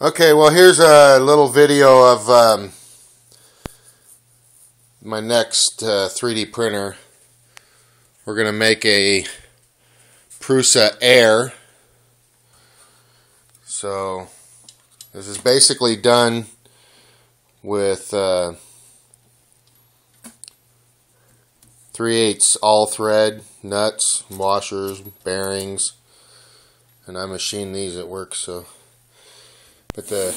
Okay, well here's a little video of um, my next uh, 3D printer. We're going to make a Prusa Air. So this is basically done with uh, 3 8 all thread, nuts, washers, bearings, and I machined these at work so but the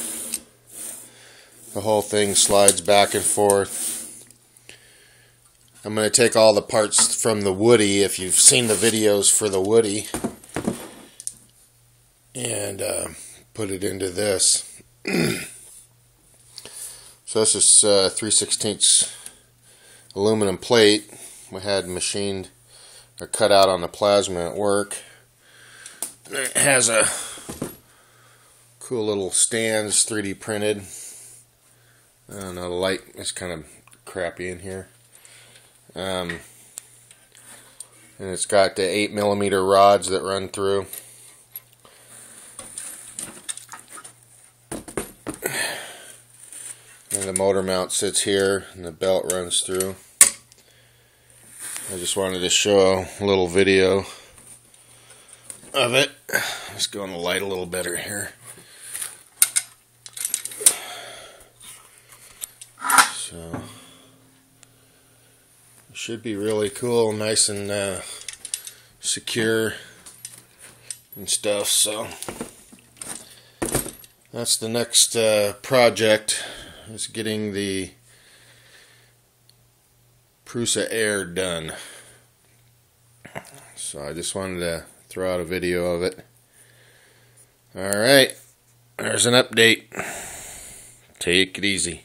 the whole thing slides back and forth. I'm going to take all the parts from the Woody, if you've seen the videos for the Woody, and uh, put it into this. so this is uh, 3 16 aluminum plate we had machined or cut out on the plasma at work. It has a cool little stands 3D printed. I don't the light is kind of crappy in here. Um, and it's got the 8 millimeter rods that run through. And the motor mount sits here and the belt runs through. I just wanted to show a little video of it. Let's go on the light a little better here. So it should be really cool, nice and uh, secure and stuff. So that's the next uh, project is getting the Prusa Air done. So I just wanted to throw out a video of it. Alright, there's an update. Take it easy.